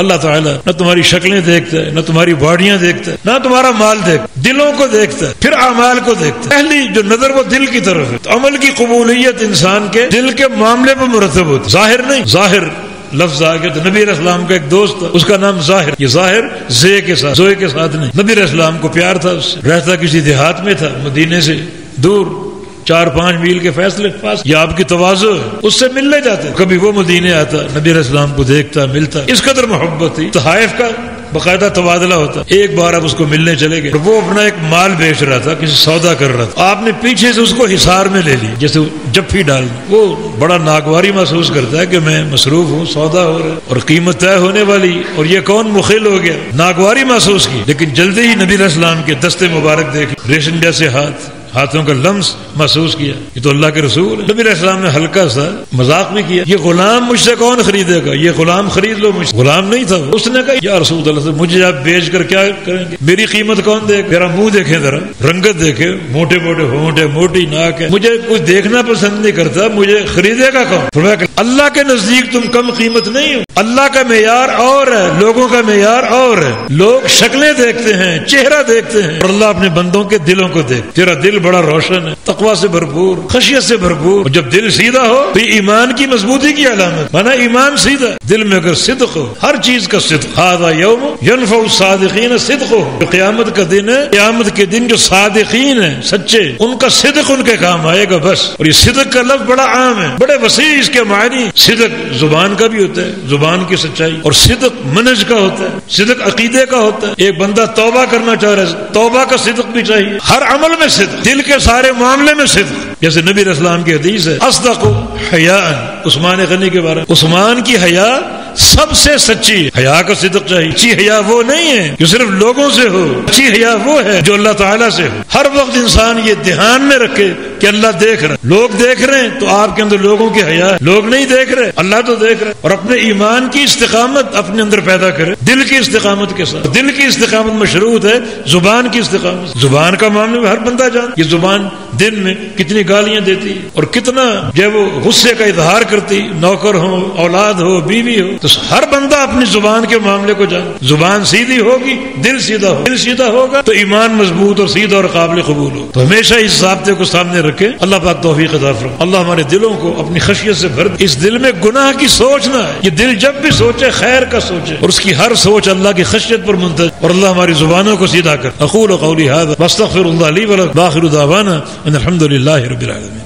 اللہ تعالیٰ نہ تمہاری شکلیں دیکھتا ہے، نہ تمہاری باڈیاں دیکھتا ہے، نہ تمہارا مال دیکھ دلوں کو دیکھتا ہے، پھر اعمال کو دیکھتا ہے۔ پہلی جو نظر وہ دل کی طرف ہے۔ تو عمل کی قبولیت انسان کے دل کے معاملے پر مرتب ہوتی ظاہر نہیں، ظاہر لفظ آ گیا تو نبی علیہ السلام کا ایک دوست تھا، اس کا نام ظاہر، یہ ظاہر زے کے ساتھ زوئے کے ساتھ نہیں۔ نبی علیہ السلام کو پیار تھا اس سے، رہتا کسی دیہات میں تھا، مدینے سے دور۔ چار پانچ میل کے فیصلے کے پاس یہ آپ کی توازو ہے اس سے ملنے جاتے۔ کبھی وہ مدینے آتا، نبی علیہ السلام کو دیکھتا، ملتا۔ اس قدر محبت تھی تو کا باقاعدہ تبادلہ ہوتا۔ ایک بار اب اس کو ملنے چلے گئے۔ وہ اپنا ایک مال بیچ رہا تھا، کسی سودا کر رہا تھا۔ آپ نے پیچھے سے اس کو حصار میں لے لی جیسے جفی ڈال۔ وہ بڑا ناگواری محسوس کرتا ہے کہ میں مصروف ہوں، سودا ہو رہا اور قیمت طے ہونے والی۔ اور یہ کون مخل ہو گیا؟ ناگواری محسوس کی۔ لیکن جلدی ہی نبی علیہ السلام کے دستے مبارک دیکھ ریشن جیسے ہاتھ۔ ہاتھوں کا لمس محسوس کیا۔ یہ تو اللہ کے رسول ہے نبی علیہ السلام نے ہلکا سا مذاق بھی کیا۔ یہ غلام مجھ سے کون خریدے گا؟ یہ غلام خرید لو مجھ غلام نہیں تھا اس نے کہا، یا رسول اللہ سے مجھے آپ بیچ کر کیا کریں گے؟ میری قیمت کون دے میرا منہ دیکھے ذرا۔ رنگت دیکھے موٹے موٹے ہونٹے، موٹی ناک ہے۔ مجھے کچھ دیکھنا پسند نہیں کرتا، مجھے خریدے گا کون؟ اللہ کے نزدیک تم کم قیمت نہیں ہو۔ اللہ کا معیار اور ہے، لوگوں کا معیار اور ہے۔ لوگ شکلیں دیکھتے ہیں، چہرہ دیکھتے ہیں۔ اور اللہ اپنے بندوں کے دلوں کو دیکھ تیرا دل بڑا روشن ہے تقوا سے بھرپور، خشیت سے بھرپور۔ جب دل سیدھا ہو، تو ایمان کی مضبوطی کی علامت۔ مانا ایمان سیدھا دل میں اگر صدق ہو، ہر چیز کا صدق۔ ہاضا یوم ینف صادقین صدق ہو جو قیامت کا دن ہے، قیامت کے دن جو صادقین ہیں، سچے، ان کا صدق ان کے کام آئے گا بس۔ اور یہ صدق کا لفظ بڑا عام ہے، بڑے وسیع اس کے معنی۔ صدق زبان کا بھی ہوتا ہے، زبان کی سچائی اور صدق منج کا ہوتا ہے، صدق عقیدے کا ہوتا ہے۔ ایک بندہ توبہ کرنا چاہ رہا ہے، توبہ کا صدق بھی چاہیے۔ ہر عمل میں صدق، دل کے سارے معاملے میں صدق۔ جیسے نبی اسلام کی حدیث ہے اصدق حیا عثمان غنی کے بارے میں۔ عثمان کی حیا سب سے سچی حیا کا صدق چاہیے۔ اچھی حیا وہ نہیں ہے جو صرف لوگوں سے ہو، اچھی حیا وہ ہے جو اللہ تعالیٰ سے ہو۔ ہر وقت انسان یہ دھیان میں رکھے کہ اللہ دیکھ رہے لوگ دیکھ رہے ہیں تو آپ کے اندر لوگوں کی حیا لوگ نہیں دیکھ رہے، اللہ تو دیکھ رہے اور اپنے ایمان کی استقامت اپنے اندر پیدا کرے۔ دل کی استقامت کے ساتھ۔ دل کی استقامت مشروط ہے، زبان کی استقامت۔ زبان کا معاملہ ہر بندہ جان یہ زبان دن میں کتنی گالیاں دیتی اور کتنا جب وہ غصے کا اظہار کرتی نوکر ہو، اولاد ہو، بیوی ہو، تو ہر بندہ اپنی زبان کے معاملے کو جان زبان سیدھی ہوگی، دل سیدھا ہو دل سیدھا ہوگا تو ایمان مضبوط اور سیدھا اور قابل قبول ہو تو ہمیشہ اس ضابطے کو سامنے رکھے اللہ پاک توفیق عطا فرما اللہ ہمارے دلوں کو اپنی خشیت سے بھر اس دل میں گناہ کی سوچ نہ ہے یہ دل جب بھی سوچے، خیر کا سوچے۔ اور اس کی ہر سوچ اللہ کی خشیت پر منتج اور اللہ ہماری زبانوں کو سیدھا کر۔ اقول قولی هذا واستغفر الله لي ولكم. باخر دعوانا ان الحمد لله رب العالمين۔